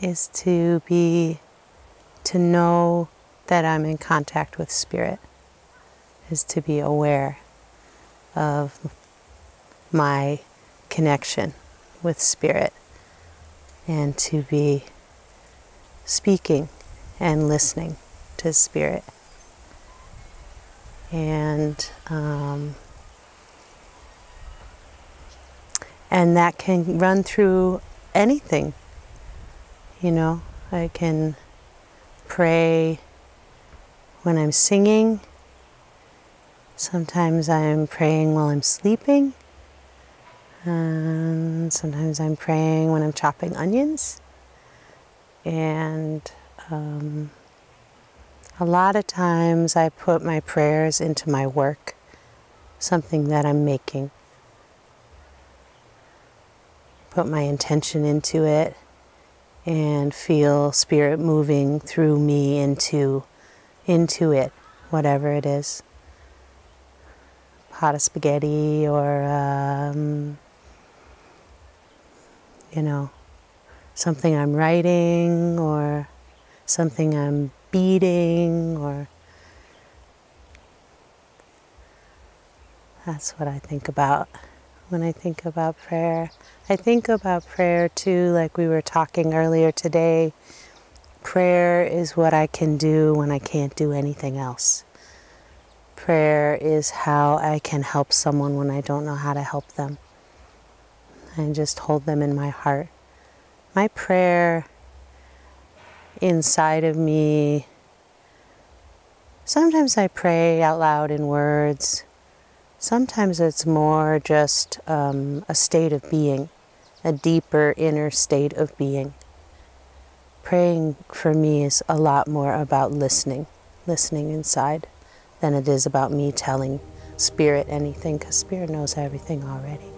is to be, to know that I'm in contact with spirit, is to be aware of my connection with spirit and to be speaking and listening to spirit. And um, and that can run through anything. You know, I can pray when I'm singing. Sometimes I'm praying while I'm sleeping. And sometimes I'm praying when I'm chopping onions. And um, a lot of times I put my prayers into my work, something that I'm making. Put my intention into it and feel spirit moving through me into into it, whatever it is. Pot of spaghetti or um, you know, something I'm writing or something I'm beating or that's what I think about when I think about prayer. I think about prayer too, like we were talking earlier today. Prayer is what I can do when I can't do anything else. Prayer is how I can help someone when I don't know how to help them. I just hold them in my heart. My prayer inside of me, sometimes I pray out loud in words. Sometimes it's more just um, a state of being, a deeper inner state of being. Praying for me is a lot more about listening, listening inside, than it is about me telling Spirit anything, because Spirit knows everything already.